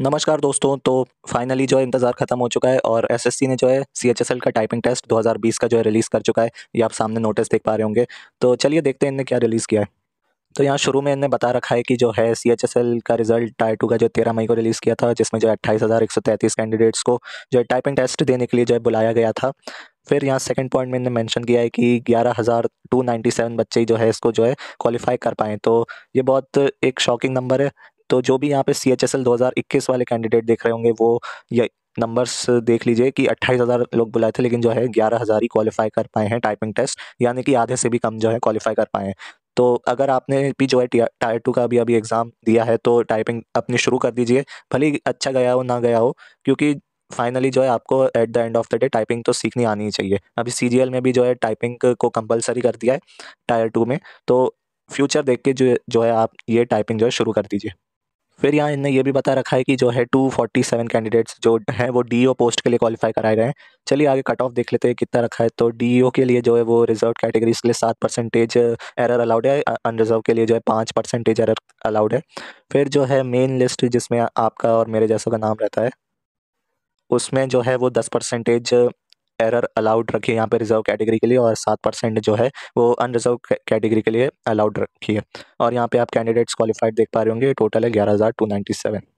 नमस्कार दोस्तों तो फाइनली जो है इंतज़ार ख़त्म हो चुका है और एसएससी ने जो है सीएचएसएल का टाइपिंग टेस्ट 2020 का जो है रिलीज़ कर चुका है ये आप सामने नोटिस देख पा रहे होंगे तो चलिए देखते हैं इनने क्या रिलीज़ किया है तो यहाँ शुरू में इनने बता रखा है कि जो है सी एच एस एल का रिज़ल्ट टायर टू का जो तेरह मई को रिलीज़ किया था जिसमें जो है अट्ठाईस हज़ार एक सौ तैंतीस कैंडिडेट्स को जो है टाइपिंग टेस्ट देने के लिए जो है बुलाया गया था फिर यहाँ सेकंड पॉइंट में इन्होंने मेंशन किया है कि ग्यारह हज़ार टू नाइन्टी सेवन बच्चे जो है इसको जो है क्वालिफाई कर पाएँ तो ये बहुत एक शॉकिंग नंबर है तो जो भी यहाँ पे सी एच एस एल दो हज़ार इक्कीस वाले कैंडिडेट देख रहे होंगे, वो ये नंबर्स देख लीजिए कि अट्ठाईस हज़ार लोग बुलाए थे, लेकिन जो है ग्यारह हज़ार ही क्वालिफाई कर पाए हैं टाइपिंग टेस्ट यानी कि आधे से भी कम जो है क्वालिफाई कर पाए हैं। तो अगर आपने भी जो है टायर टू का भी अभी एग्ज़ाम दिया है तो टाइपिंग अपनी शुरू कर दीजिए, भले ही अच्छा गया हो, ना गया हो, क्योंकि फाइनली जो है आपको at the end of the day typing तो सीखनी आनी ही चाहिए। अभी सीजीएल में भी जो है टाइपिंग को कंपलसरी कर दिया है टायर टू में तो फ्यूचर देख के जो जो है आप ये टाइपिंग जो है शुरू कर दीजिए। फिर यहाँ इनने ये भी बता रखा है कि जो है टू फोर्टी सेवन कैंडिडेट्स जो हैं, वो डीओ पोस्ट के लिए क्वालिफाई कराए गए हैं। चलिए आगे कट ऑफ़ देख लेते हैं कितना रखा है। तो डी के लिए जो है वो रिज़र्व कैटेगरीज के लिए सात परसेंटेज एरर अलाउड है। अनरिजर्व के लिए जो है पाँच परसेंटेज एरर अलाउड है। फिर जो है मेन लिस्ट जिसमें आपका और मेरे जैसों का नाम रहता है, उसमें जो है वो दस परसेंटेज एरर अलाउड रखी है यहाँ पे रिज़र्व कैटेगरी के लिए और सात परसेंट जो है वो अनरिजर्व कैटेगरी के लिए अलाउड रखी है और यहाँ पे आप कैंडिडेट्स क्वालिफाइड देख पा रहे होंगे टोटल है ग्यारह हज़ार टू नाइन्टी सेवन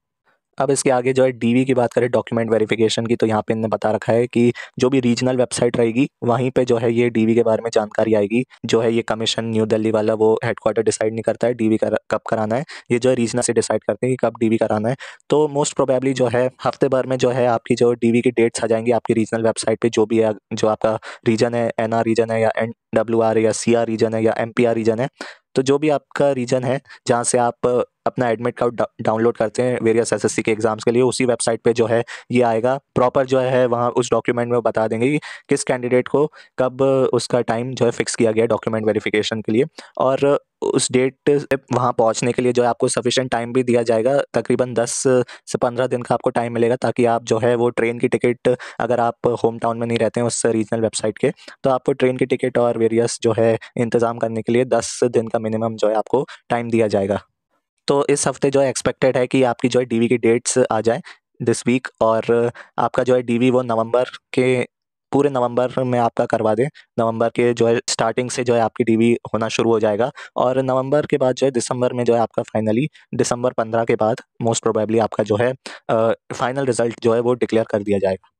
अब इसके आगे जो है डीवी की बात करें डॉक्यूमेंट वेरिफिकेशन की तो यहाँ पे इन्होंने बता रखा है कि जो भी रीजनल वेबसाइट रहेगी वहीं पे जो है ये डीवी के बारे में जानकारी आएगी। जो है ये कमीशन न्यू दिल्ली वाला वो हेडक्वार्टर डिसाइड नहीं करता है डीवी कर, कब कराना है। ये जो है रीजनल से डिसाइड करते हैं कि कब डीवी कराना है। तो मोस्ट प्रोबेबली जो है हफ़्ते भर में जो है आपकी जो डीवी की डेट्स आ जाएँगी आपकी रीजनल वेबसाइट पर जो भी है जो आपका रीजन है एनआर रीजन है या एन डब्ल्यू आर या सी आर रीजन है या एम पी आर रीजन है। तो जो भी आपका रीजन है जहाँ से आप अपना एडमिट कार्ड डाउनलोड करते हैं वेरियस एसएससी के एग्ज़ाम्स के लिए। उसी वेबसाइट पे जो है, ये आएगा। प्रॉपर जो है, वहाँ उस डॉक्यूमेंट में बता देंगे कि किस कैंडिडेट को कब उसका टाइम जो है फिक्स किया गया डॉक्यूमेंट वेरिफिकेशन के लिए। और उस डेट वहाँ पहुँचने के लिए जो है, आपको सफिशेंट टाइम भी दिया जाएगा। तकरीबन दस से पंद्रह दिन का आपको टाइम मिलेगा ताकि आप जो है, वो ट्रेन की टिकट अगर आप होम टाउन में नहीं रहते हैं उस रीजनल वेबसाइट के तो आपको ट्रेन की टिकट और वेरियस जो है, इंतज़ाम करने के लिए दस दिन का मिनिमम जो है आपको टाइम दिया जाएगा। तो इस हफ़्ते जो है एक्सपेक्टेड है कि आपकी जो है डी की डेट्स आ जाए दिस वीक और आपका जो है डीवी वो नवंबर के, पूरे नवंबर में आपका करवा दें। नवंबर के जो है स्टार्टिंग से जो है आपकी डीवी होना शुरू हो जाएगा और नवंबर के बाद जो है दिसंबर में जो है आपका फाइनली दिसंबर पंद्रह के बाद मोस्ट प्रोबेबली आपका जो है फाइनल रिज़ल्ट जो है वो डिक्लेयर कर दिया जाएगा।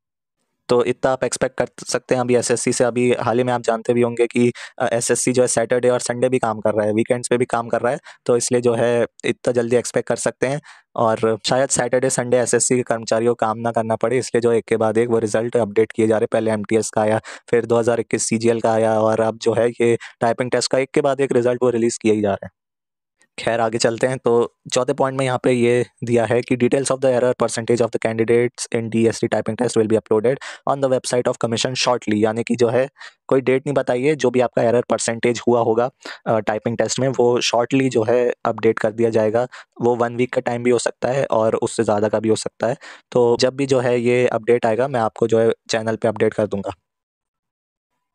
तो इतना आप एक्सपेक्ट कर सकते हैं अभी एसएससी से। अभी हाल ही में आप जानते भी होंगे कि एसएससी जो है सैटरडे और संडे भी काम कर रहा है वीकेंड्स पे भी काम कर रहा है तो इसलिए जो है इतना जल्दी एक्सपेक्ट कर सकते हैं। और शायद सैटरडे संडे एसएससी के कर्मचारियों को काम ना करना पड़े, इसलिए जो एक के बाद एक वो रिज़ल्ट अपडेट किए जा रहे पहले एमटीएस का आया, फिर दो हज़ार का आया और अब जो है ये टाइपिंग टेस्ट का एक के बाद एक रिज़ल्ट वो रिलीज़ किए ही जा रहे हैं। खैर, आगे चलते हैं। तो चौथे पॉइंट में यहाँ पे ये दिया है कि details of the error percentage of the candidates in D S typing test will be uploaded on the website of commission shortly यानी कि जो है, कोई डेट नहीं बताइए, जो भी आपका एरर परसेंटेज हुआ होगा टाइपिंग टेस्ट में, वो शॉर्टली जो है अपडेट कर दिया जाएगा। वो वन वीक का टाइम भी हो सकता है और उससे ज़्यादा का भी हो सकता है। तो जब भी जो है ये अपडेट आएगा, मैं आपको जो है चैनल पर अपडेट कर दूँगा।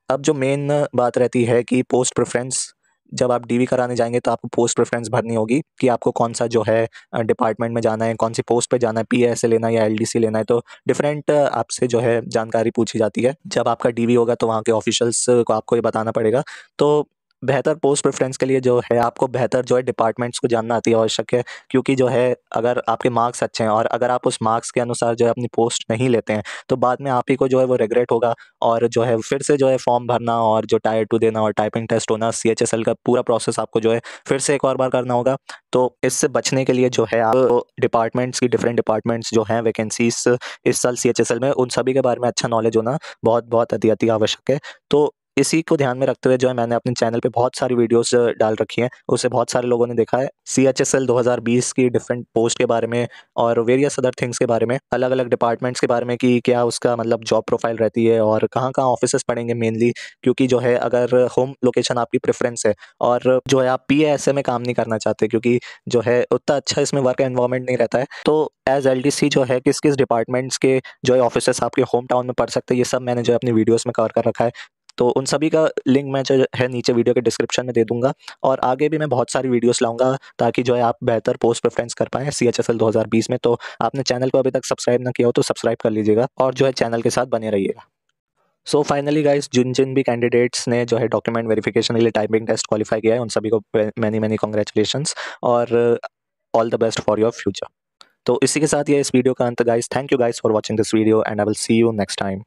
अब जो मेन बात रहती है कि पोस्ट प्रेफरेंस जब आप डीवी कराने जाएँगे तो आपको पोस्ट प्रेफरेंस भरनी होगी कि आपको कौन सा जो है डिपार्टमेंट में जाना है, कौन सी पोस्ट पे जाना है पी एस लेना है या एलडीसी लेना है तो डिफरेंट आपसे जो है जानकारी पूछी जाती है। जब आपका डीवी होगा तो वहाँ के ऑफिशल्स को आपको ये बताना पड़ेगा। तो बेहतर पोस्ट प्रेफरेंस के लिए जो है आपको बेहतर जो है डिपार्टमेंट्स को जानना अति आवश्यक है, क्योंकि जो है अगर आपके मार्क्स अच्छे हैं और अगर आप उस मार्क्स के अनुसार जो है अपनी पोस्ट नहीं लेते हैं तो बाद में आप ही को जो है वो रिग्रेट होगा और जो है फिर से जो है फॉर्म भरना और जो टायर टू देना और टाइपिंग टेस्ट होना सी एच एस एल का पूरा प्रोसेस आपको जो है फिर से एक और बार करना होगा। तो इससे बचने के लिए जो है आप डिपार्टमेंट्स की डिफरेंट डिपार्टमेंट्स जो हैं वैकेंसीज इस साल सी एच एस एल में, उन सभी के बारे में अच्छा नॉलेज होना बहुत बहुत अति अति आवश्यक है। तो इसी को ध्यान में रखते हुए जो है मैंने अपने चैनल पे बहुत सारी वीडियोस डाल रखी हैं। उसे बहुत सारे लोगों ने देखा है। सी एच एस एल दो हज़ार बीस की डिफरेंट पोस्ट के बारे में और वेरियस अदर थिंग्स के बारे में अलग अलग डिपार्टमेंट्स के बारे में कि क्या उसका मतलब जॉब प्रोफ़ाइल रहती है और कहाँ कहाँ ऑफ़िस पड़ेंगे मेनली क्योंकि जो है अगर होम लोकेशन आपकी प्रेफरेंस है और जो है आप पी एस में काम नहीं करना चाहते क्योंकि जो है उतना अच्छा इसमें वर्क एनवायरमेंट नहीं रहता है तो एज एल जो है किस किस डिपार्टमेंट्स के जो है ऑफ़िस आपके होम टाउन में पढ़ सकते हैं, ये सब मैंने जो है अपनी वीडियोज़ में कवर कर रखा है। तो उन सभी का लिंक मैं जो है नीचे वीडियो के डिस्क्रिप्शन में दे दूँगा और आगे भी मैं बहुत सारी वीडियोस लाऊँगा ताकि जो है आप बेहतर पोस्ट प्रेफरेंस कर पाएँ सी एच में। तो आपने चैनल को अभी तक सब्सक्राइब ना किया हो तो सब्सक्राइब कर लीजिएगा और जो है चैनल के साथ बने रहिएगा। सो फाइनली गाइस जिन जिन भी कैंडिडेट्स ने जो है डॉक्यूमेंट वेरिफिकेशन के लिए टाइपिंग टेस्ट क्वालिफाई किया है, उन सभी को मैनी मैनी कॉन्ग्रेचुलेशन और all the best for your future तो इसी के साथ ये इस वीडियो का अंत guys thank you guys for watching this video and I will see you next time